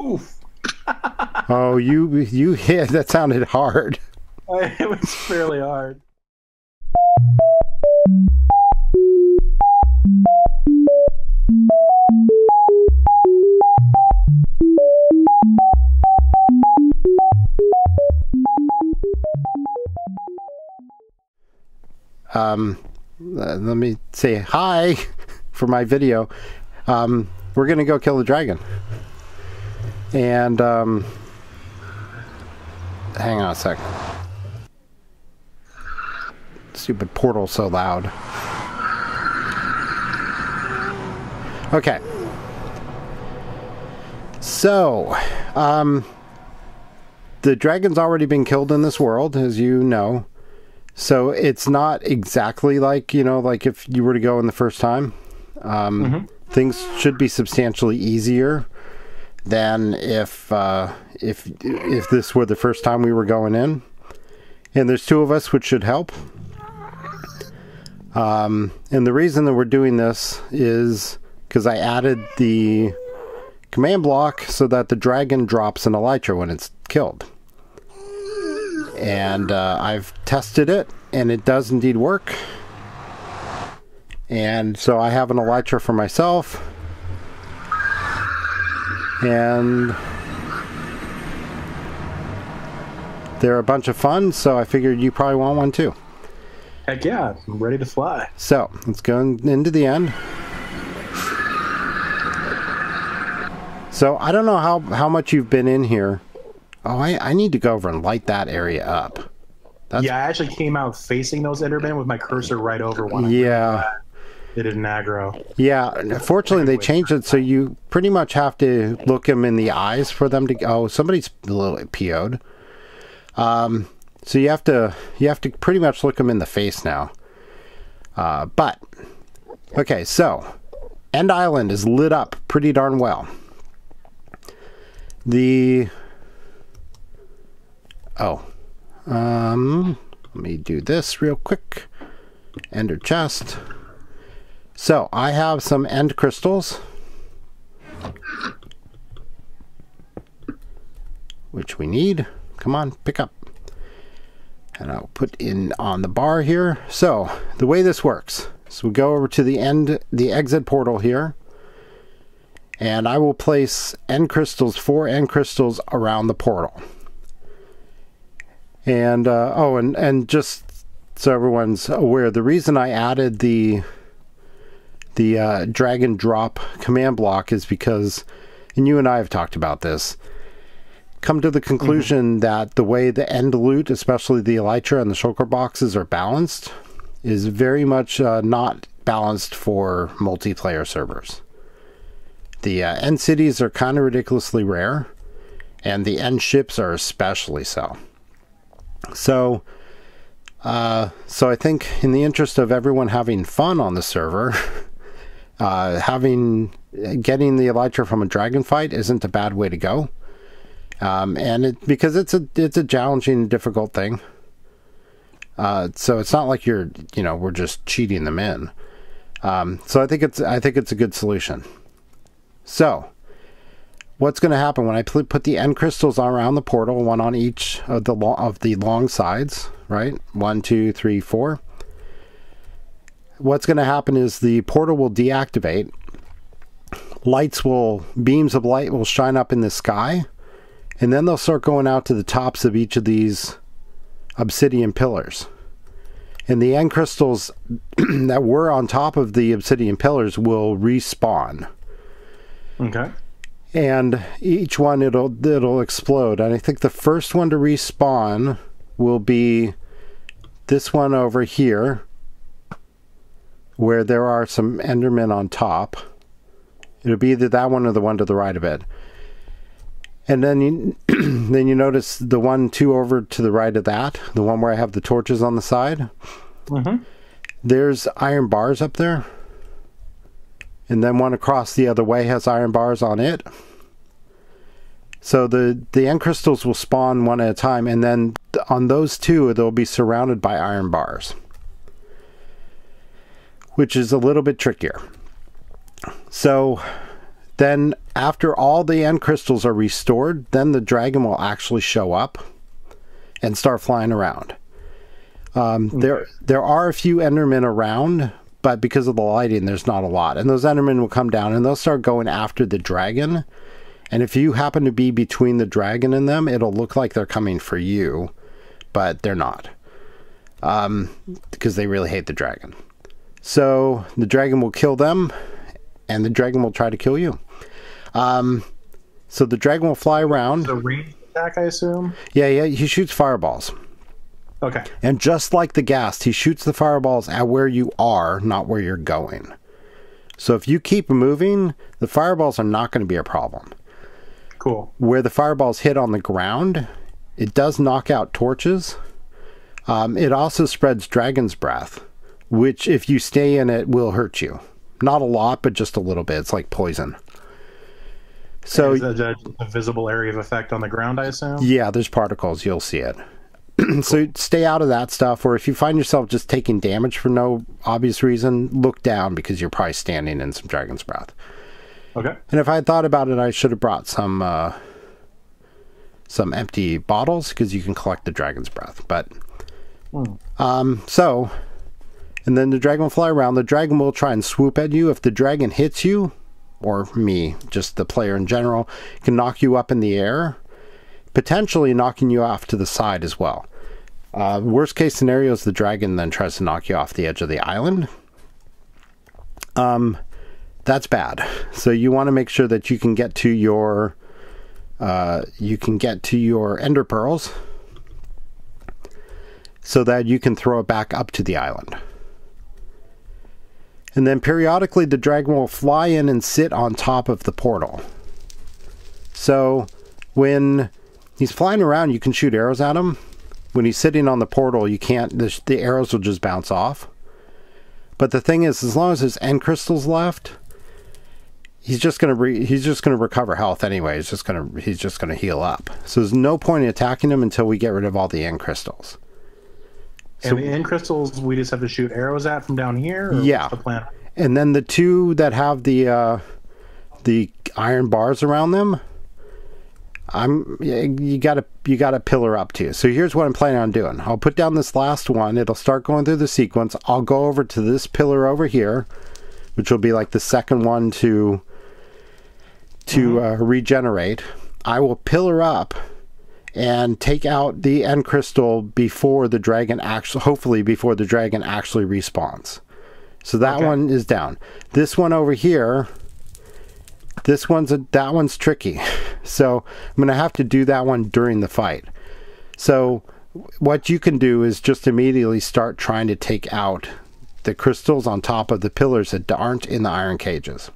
Oof. oh, you you hit. That sounded hard. it was fairly hard. Um, uh, let me say hi for my video. Um, we're gonna go kill the dragon. And um, hang on a sec. Stupid portal so loud. Okay. So, um, the dragon's already been killed in this world, as you know. So it's not exactly like you know, like if you were to go in the first time. Um, Mhm. Things should be substantially easier than if uh, if if this were the first time we were going in. And there's two of us, which should help. Um, and the reason that we're doing this is because I added the command block so that the dragon drops an elytra when it's killed and uh, I've tested it, and it does indeed work. And so I have an elytra for myself, and they're a bunch of fun. So I figured you probably want one too. Heck yeah, I'm ready to fly. So let's go into the end. So I don't know how how much you've been in here. Oh, I, I need to go over and light that area up. That's yeah, I actually came out facing those Endermen with my cursor right over one. Yeah. It did an aggro. Yeah, fortunately they changed it so you pretty much have to look them in the eyes for them to. Oh, somebody's a little PO'd. Um, so you have to you have to pretty much look them in the face now. Uh, but okay, so End Island is lit up pretty darn well. The oh, um, let me do this real quick. Ender chest. So I have some end crystals, which we need. Come on, pick up. And I'll put in on the bar here. So the way this works, so we go over to the end, the exit portal here, and I will place end crystals, four end crystals around the portal. And uh, oh, and and just so everyone's aware, the reason I added the the uh, dragon drop command block is because, and you and I have talked about this, come to the conclusion that the way the end loot, especially the elytra and the shulker boxes, are balanced, is very much uh, not balanced for multiplayer servers. The uh, end cities are kind of ridiculously rare, and the end ships are especially so. So, uh, so I think in the interest of everyone having fun on the server, uh, having getting the elytra from a dragon fight isn't a bad way to go. Um, and it because it's a it's a challenging, difficult thing. Uh, so it's not like you're you know we're just cheating them in. Um, so I think it's I think it's a good solution. So what's going to happen when I put the end crystals around the portal, one on each of the of the long sides, right? One, two, three, four. What's going to happen is the portal will deactivate. Lights will beams of light will shine up in the sky, and then they'll start going out to the tops of each of these obsidian pillars. And the end crystals that were on top of the obsidian pillars will respawn Okay. and each one it'll it'll explode and i think the first one to respawn will be this one over here where there are some endermen on top. It'll be either that one or the one to the right of it. And then you then you notice the one two over to the right of that the one where i have the torches on the side. Mm-hmm. there's iron bars up there. And then one across the other way has iron bars on it. So the the end crystals will spawn one at a time. And then on those two they'll be surrounded by iron bars which is a little bit trickier so then after all the end crystals are restored, then the dragon will actually show up and start flying around. Um, There, there are a few Endermen around, but because of the lighting, there's not a lot. And those Endermen will come down and they'll start going after the dragon. And if you happen to be between the dragon and them, it'll look like they're coming for you, but they're not, um, because they really hate the dragon. So the dragon will kill them, and the dragon will try to kill you. Um, so the dragon will fly around. The range attack, I assume. Yeah, yeah, he shoots fireballs. Okay. And just like the ghast, he shoots the fireballs at where you are, not where you're going. So if you keep moving, the fireballs are not going to be a problem. Cool. Where the fireballs hit on the ground, it does knock out torches. Um, it also spreads dragon's breath, which, if you stay in it, will hurt you. Not a lot, but just a little bit. It's like poison. So Is that a, visible area of effect on the ground, I assume? Yeah, there's particles. You'll see it. so stay out of that stuff. Or if you find yourself just taking damage for no obvious reason, look down because you're probably standing in some dragon's breath. Okay. And if I had thought about it, I should have brought some uh, some empty bottles because you can collect the dragon's breath. But um, so, and then the dragon will fly around. The dragon will try and swoop at you. If the dragon hits you, or me, just the player in general, can knock you up in the air, potentially knocking you off to the side as well. Uh, worst case scenario is the dragon then tries to knock you off the edge of the island. Um, that's bad. So you want to make sure that you can get to your uh, you can get to your ender pearls so that you can throw it back up to the island. And then periodically the dragon will fly in and sit on top of the portal. So when he's flying around, you can shoot arrows at him. When he's sitting on the portal, you can't, the, the arrows will just bounce off. But the thing is, as long as there's end crystals left, he's just gonna re- he's just gonna recover health anyway. He's just gonna he's just gonna heal up. So there's no point in attacking him until we get rid of all the end crystals. And the end crystals, we just have to shoot arrows at from down here. Or Yeah. The plan? And then the two that have the uh, the iron bars around them, I'm you gotta you gotta pillar up to. So here's what I'm planning on doing. I'll put down this last one. It'll start going through the sequence. I'll go over to this pillar over here, which will be like the second one to to uh, regenerate. I will pillar up and take out the end crystal before the dragon actually hopefully before the dragon actually respawns. So that Okay. one is down. This one over here this one's a that one's tricky. So I'm going to have to do that one during the fight. So what you can do is just immediately start trying to take out the crystals on top of the pillars that aren't in the iron cages.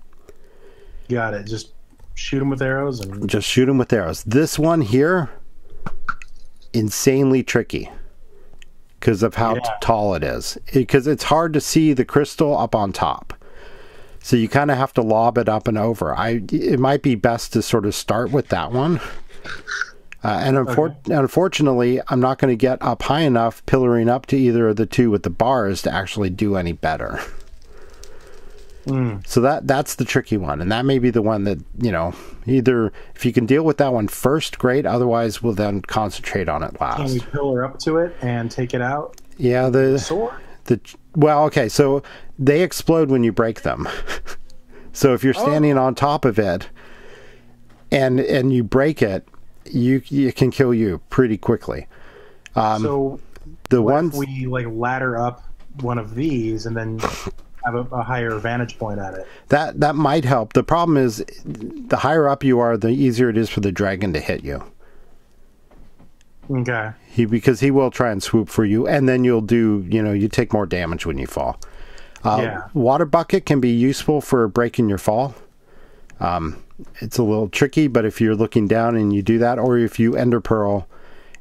Got it. Just shoot them with arrows and Just shoot them with arrows. This one here, insanely tricky because of how Yeah. tall it is. Because it's hard to see the crystal up on top. So you kind of have to lob it up and over. I it might be best to sort of start with that one. Uh, and unfor- unfortunately, I'm not going to get up high enough, pillaring up to either of the two with the bars to actually do any better. Mm. So that that's the tricky one, and that may be the one that you know either if you can deal with that one first, great. Otherwise, we'll then concentrate on it last. can we pillar up to it and take it out? Yeah, the Sword? the well, okay, so they explode when you break them. so if you're oh. standing on top of it and and you break it, you it can kill you pretty quickly. Um, so The ones we like ladder up one of these and then have a, a higher vantage point at it? that that might help. The problem is, the higher up you are, the easier it is for the dragon to hit you. Okay. He because he will try and swoop for you, and then you'll do you know you take more damage when you fall. Uh, Yeah. Water bucket can be useful for breaking your fall. Um, it's a little tricky, but if you're looking down and you do that, or if you ender pearl,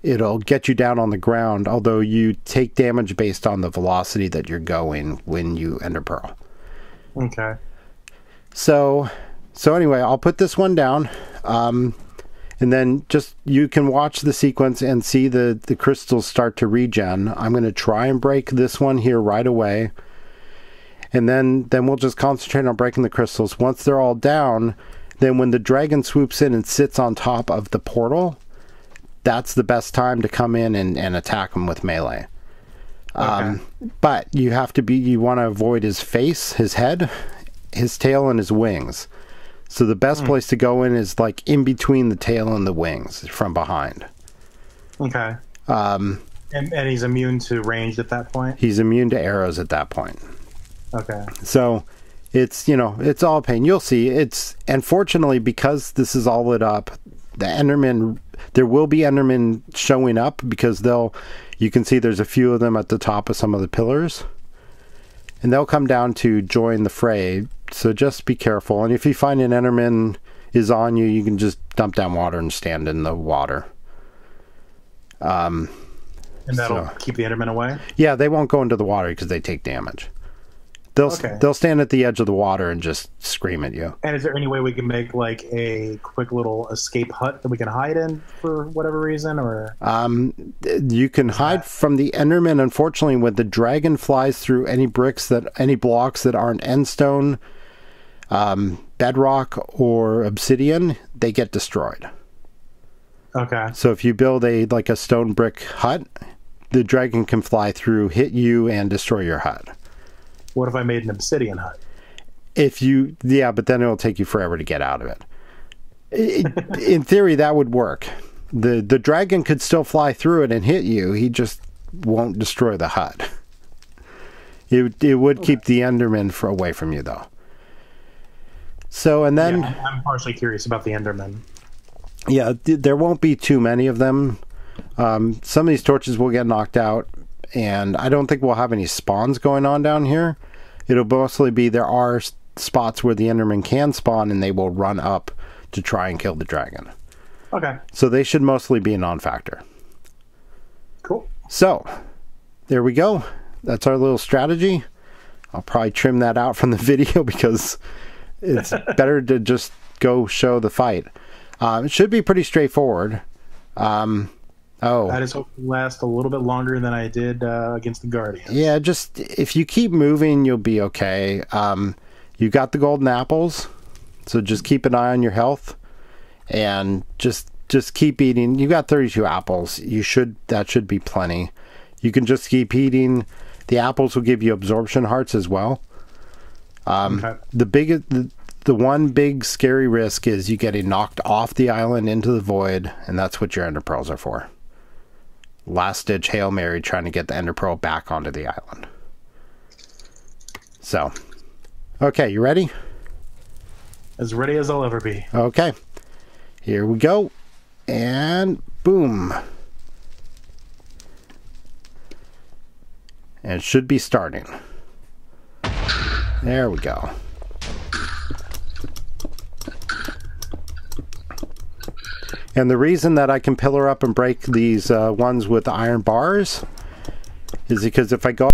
it'll get you down on the ground. Although you take damage based on the velocity that you're going when you ender pearl. Okay. So, so anyway, I'll put this one down, um, and then just you can watch the sequence and see the the crystals start to regen. I'm going to try and break this one here right away, and then then we'll just concentrate on breaking the crystals. Once they're all down, then when the dragon swoops in and sits on top of the portal, that's the best time to come in and, and attack him with melee. Um, but you have to be, you want to avoid his face, his head, his tail, and his wings. So the best place to go in is like in between the tail and the wings from behind. Okay. Um, And, and he's immune to ranged at that point. he's immune to arrows at that point. Okay. So it's you know it's all pain. You'll see. It's unfortunately because this is all lit up. The Enderman, there will be Endermen showing up because they'll. You can see there's a few of them at the top of some of the pillars, and they'll come down to join the fray. So just be careful. And if you find an Enderman is on you, you can just dump down water and stand in the water. Um, and that'll So- keep the Enderman away. Yeah, they won't go into the water because they take damage. They'll Okay. they'll stand at the edge of the water and just scream at you. And is there any way we can make like a quick little escape hut that we can hide in for whatever reason, or Um, you can hide from the Enderman. Unfortunately, when the dragon flies through any bricks that any blocks that aren't endstone, um, bedrock, or obsidian, they get destroyed. okay, So if you build a like a stone brick hut, the dragon can fly through, hit you, and destroy your hut. What if I made an obsidian hut? If you, yeah, but then it'll take you forever to get out of it. I- in theory, that would work. the The dragon could still fly through it and hit you. He just won't destroy the hut. It it would keep the Enderman for away from you, though. So and then yeah, I'm partially curious about the Enderman. yeah, th- there won't be too many of them. Um, some of these torches will get knocked out, and I don't think we'll have any spawns going on down here. It'll mostly be there are spots where the Enderman can spawn, and they will run up to try and kill the dragon. Okay, So they should mostly be a non-factor. cool. So there we go. That's our little strategy. I'll probably trim that out from the video because it's better to just go show the fight. Um, it should be pretty straightforward. Um, oh, I just hope to last a little bit longer than I did uh, against the Guardian. yeah. Just if you keep moving, you'll be okay. Um, you got the golden apples, so just keep an eye on your health, and just just keep eating. You got 32 apples. You should that should be plenty. You can just keep eating. The apples will give you absorption hearts as well. okay. The big the, the one big scary risk is you getting knocked off the island into the void, and that's what your ender pearls are for. Last ditch hail mary trying to get the ender pearl back onto the island. So, okay, you ready? As ready as I'll ever be. Okay, here we go, and boom, and it should be starting. There we go. And the reason that I can pillar up and break these uh, ones with iron bars is because if I go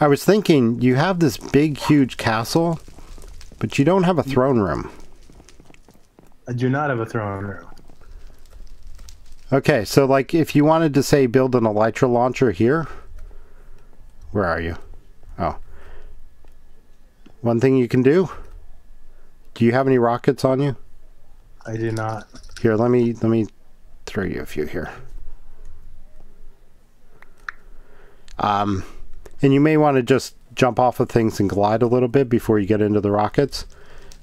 I was thinking you have this big, huge castle, but you don't have a throne room. I do not have a throne room. Okay, so like if you wanted to say build an elytra launcher here, where are you? Oh. One thing you can do. Do you have any rockets on you? I do not. Here, let me let me throw you a few here. Um, and you may want to just jump off of things and glide a little bit before you get into the rockets.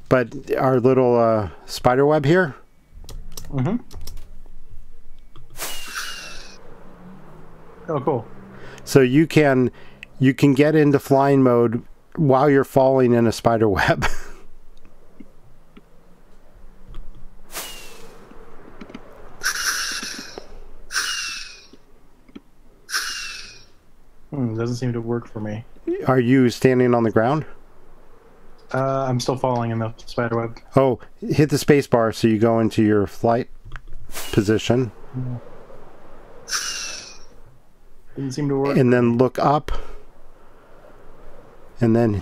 But our little uh, spider web here, Mm-hmm. Oh, cool. so you can you can get into flying mode while you're falling in a spider web. Hmm, doesn't seem to work for me. Are you standing on the ground? Uh, I'm still falling in the spider web. Oh, hit the space bar so you go into your flight position Didn't seem to work. and then look up and then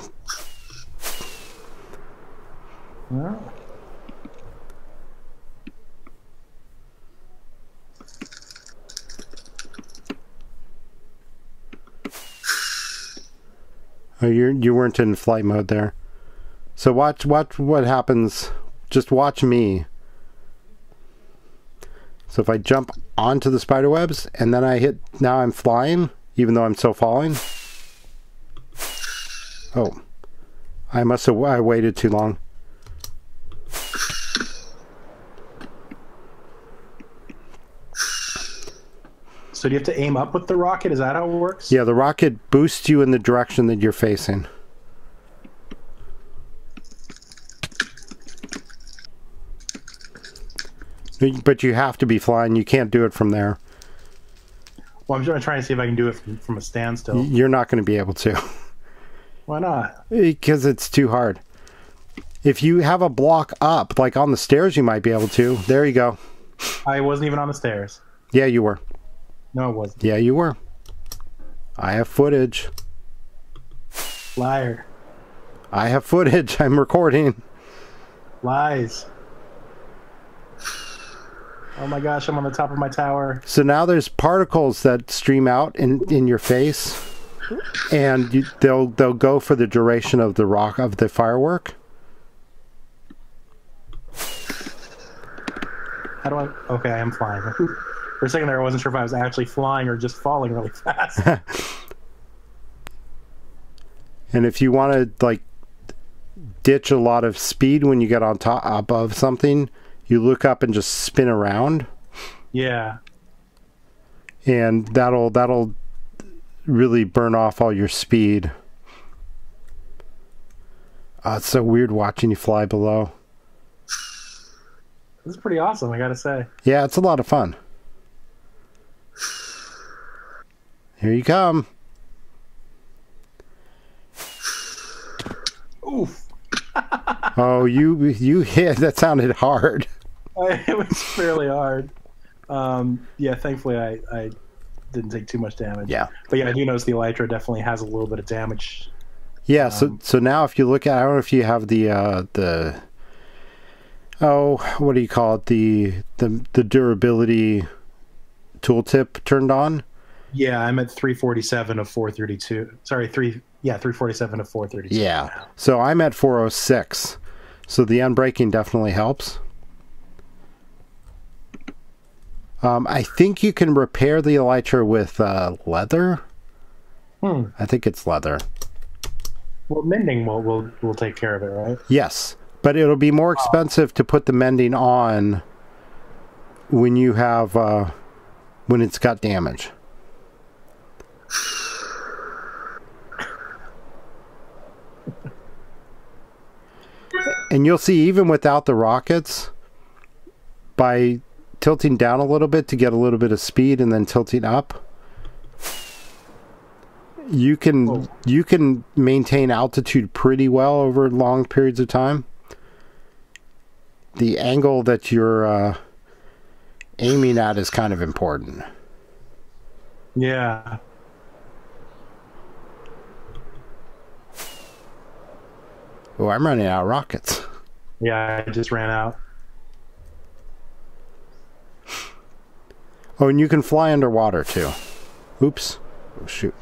No. Oh, you you weren't in flight mode there. So watch watch what happens. Just watch me. So if I jump onto the spider webs and then I hit now I'm flying, even though I'm still falling. Oh. I must have I waited too long. So do you have to aim up with the rocket? Is that how it works? Yeah, the rocket boosts you in the direction that you're facing. But you have to be flying. You can't do it from there. Well, I'm trying to see if I can do it from, from a standstill. You're not going to be able to Why not? because it's too hard. If you have a block up, like on the stairs, you might be able to. There you go. I wasn't even on the stairs. Yeah, you were. No, it wasn't. Yeah, you were. I have footage. Liar. I have footage. I'm recording. Lies. Oh my gosh, I'm on the top of my tower. So now there's particles that stream out in, in your face, and you, they'll they'll go for the duration of the rock of the firework. How do I? Okay, I am flying. For a second there, I wasn't sure if I was actually flying or just falling really fast. And if you want to like ditch a lot of speed when you get on top above something, you look up and just spin around, yeah. and that'll that'll really burn off all your speed. Oh, it's so weird watching you fly below. This is pretty awesome, I gotta say. Yeah, it's a lot of fun. Here you come. Oof. Oh, you you hit. That sounded hard. it was fairly hard. Um, yeah, thankfully I, I didn't take too much damage. Yeah. But yeah, I do notice the Elytra definitely has a little bit of damage. Yeah. So so now if you look at, I don't know if you have the uh, the oh, what do you call it? The the the durability tooltip turned on. Yeah, I'm at 347 of 432. Sorry, three. Yeah, 347 of 432. Yeah. So I'm at 406. So the unbreaking definitely helps. Um, I think you can repair the elytra with uh, leather. Hmm. I think it's leather. Well, mending will will will take care of it, right? Yes, but it'll be more expensive to put the mending on when you have uh, when it's got damage. And you'll see, even without the rockets, by tilting down a little bit to get a little bit of speed and then tilting up, you can Oh. you can maintain altitude pretty well over long periods of time. The angle that you're uh, aiming at is kind of important. Yeah. Oh, I'm running out of rockets. Yeah, I just ran out. Oh, and you can fly underwater too. Oops. Oh, shoot.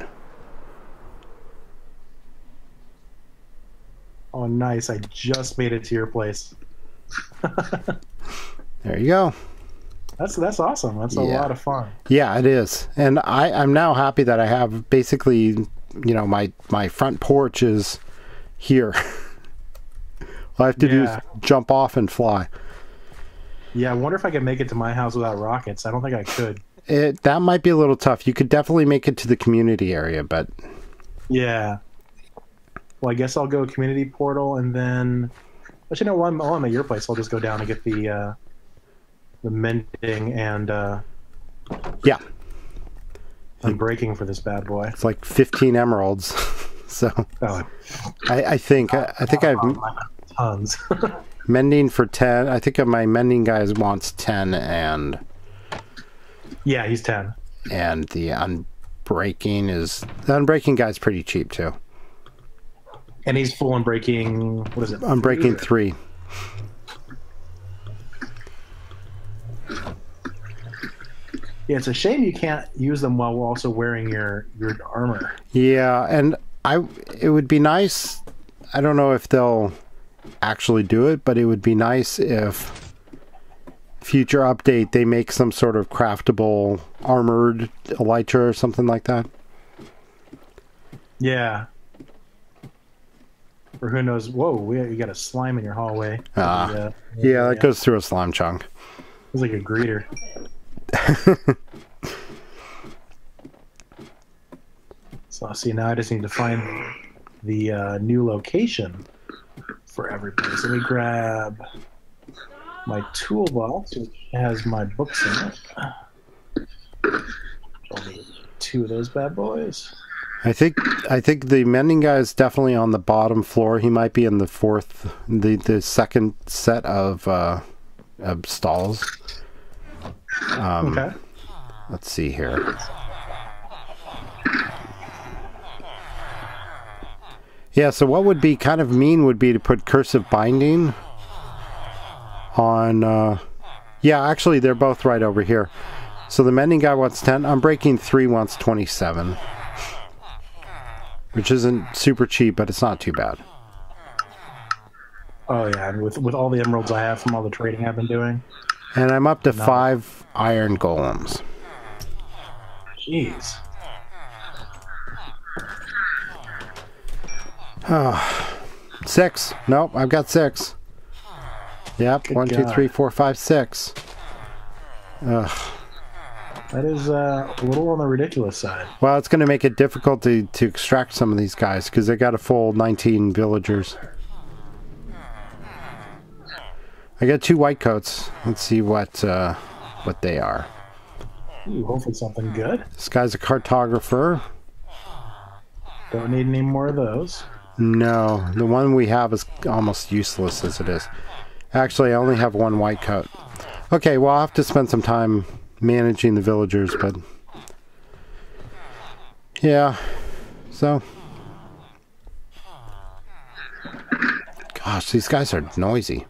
Oh, nice. I just made it to your place. There you go. That's that's awesome. That's a Yeah. lot of fun. Yeah, it is. And I, I'm now happy that I have basically, you know, my, my front porch is here. All I have to do is jump off and fly. Yeah, I wonder if I could make it to my house without rockets. I don't think I could. It that might be a little tough. You could definitely make it to the community area, but Yeah. Well, I guess I'll go community portal and then. Actually, no. While I'm, while I'm at your place, I'll just go down and get the uh, the mending and uh, yeah, unbreaking for this bad boy. it's like 15 emeralds. so Oh, I, I think I, I think I've tons. mending for 10. I think my mending guys wants 10 and yeah, he's ten. and the unbreaking is the unbreaking guy's pretty cheap too. And he's full unbreaking. What is it? Unbreaking three? 3. Yeah, it's a shame you can't use them while we're also wearing your your armor. Yeah, and I it would be nice. I don't know if they'll actually do it, but it would be nice if future update they make some sort of craftable armored elytra or something like that. Yeah. Or who knows? Whoa, we, you got a slime in your hallway. Ah. Yeah, Yeah, that goes through a slime chunk. It's like a greeter. so see now I just need to find the uh, new location for everybody. So let me grab my toolbox, which has my books in it. I'll two of those bad boys. I think I think the mending guy is definitely on the bottom floor. He might be in the fourth, the the second set of uh, of stalls. Um, Okay. Let's see here. Yeah, so what would be kind of mean would be to put curse of binding on. Uh, yeah, actually, they're both right over here. So the mending guy wants 10. Unbreaking 3 wants 27. Which isn't super cheap, but it's not too bad. Oh yeah, and with with all the emeralds I have from all the trading I've been doing. And I'm up to No. 5 iron golems. Jeez. Six. Nope, I've got six. Yep, Good one, two, God. three, four, five, six. Ugh. That is uh, a little on the ridiculous side. Well, it's going to make it difficult to, to extract some of these guys because they got a full 19 villagers. I got two white coats. Let's see what uh, what they are. Ooh, hopefully something good. This guy's a cartographer. Don't need any more of those. No, the one we have is almost useless as it is. Actually, I only have one white coat. Okay, well, I'll have to spend some time managing the villagers, but. Yeah, so. Gosh, these guys are noisy.